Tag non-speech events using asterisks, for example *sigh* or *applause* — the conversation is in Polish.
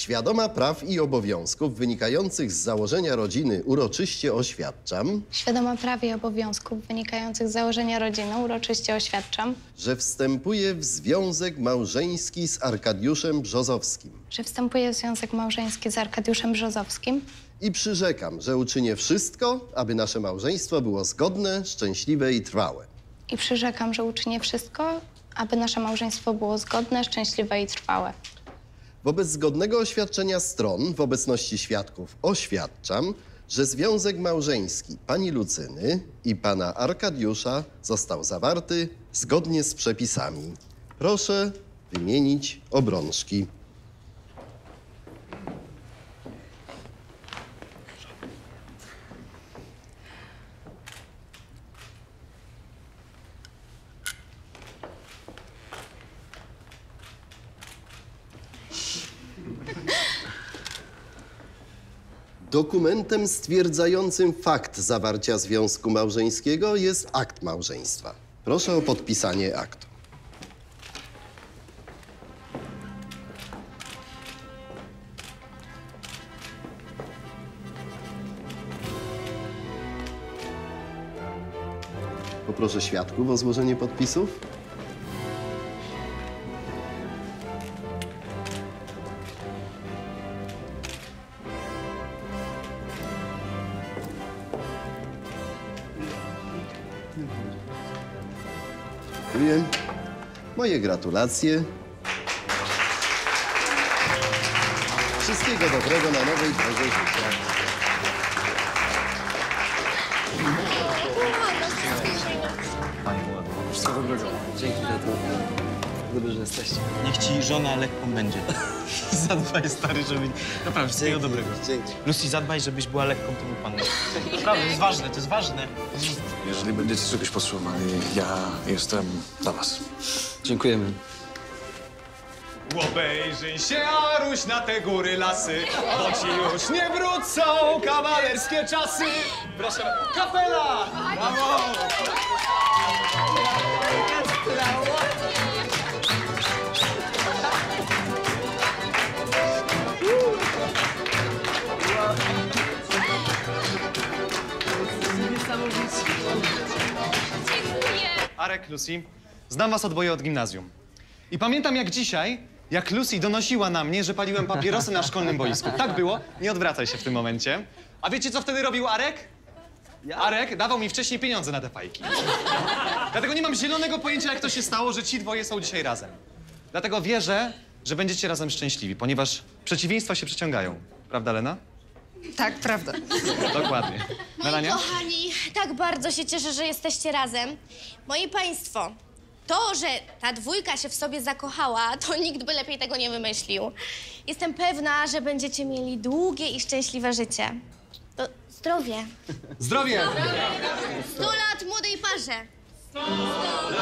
Świadoma praw i obowiązków wynikających z założenia rodziny uroczyście oświadczam, Świadoma praw i obowiązków wynikających z założenia rodziny uroczyście oświadczam, że wstępuję w związek małżeński z Arkadiuszem Brzozowskim że wstępuję w związek małżeński z Arkadiuszem Brzozowskim i przyrzekam, że uczynię wszystko, aby nasze małżeństwo było zgodne, szczęśliwe i trwałe. i przyrzekam, że uczynię wszystko, aby nasze małżeństwo było zgodne, szczęśliwe i trwałe. Wobec zgodnego oświadczenia stron w obecności świadków oświadczam, że związek małżeński pani Lucyny i pana Arkadiusza został zawarty zgodnie z przepisami. Proszę wymienić obrączki. Dokumentem stwierdzającym fakt zawarcia związku małżeńskiego jest akt małżeństwa. Proszę o podpisanie aktu. Poproszę świadków o złożenie podpisów. Dziękuję. Moje gratulacje. Wszystkiego dobrego na nowej drodze życia. Wszystkiego dobrego. Dzięki za to. Dobrze, że jesteście. Niech ci żona lekką będzie. *laughs* zadbaj, stary, żeby... Naprawdę, wszystkiego dobrego. Dzięki. Lucy, zadbaj, żebyś była lekką temu panu. *laughs* Naprawdę, to jest ważne, to jest ważne. Jeżeli będziecie czegoś potrzebowali, ja jestem dla was. Dziękujemy. Obejrzyj się, Aruś, na te góry lasy, bo ci już nie wrócą kawalerskie czasy. Proszę, kapela! Brawo! Arek, Lucy, znam was odboje od gimnazjum. I pamiętam jak dzisiaj, jak Lucy donosiła na mnie, że paliłem papierosy na szkolnym boisku. Tak było? Nie odwracaj się w tym momencie. A wiecie, co wtedy robił Arek? Arek dawał mi wcześniej pieniądze na te fajki. Dlatego nie mam zielonego pojęcia, jak to się stało, że ci dwoje są dzisiaj razem. Dlatego wierzę, że będziecie razem szczęśliwi, ponieważ przeciwieństwa się przyciągają. Prawda, Lena? Tak, prawda. Dokładnie. Melania? Kochani, tak bardzo się cieszę, że jesteście razem. Moi państwo, to, że ta dwójka się w sobie zakochała, *laughs* to nikt by lepiej tego nie wymyślił. Jestem pewna, że będziecie mieli długie i szczęśliwe życie. To zdrowie. Zdrowie! Sto lat młodej parze. Niech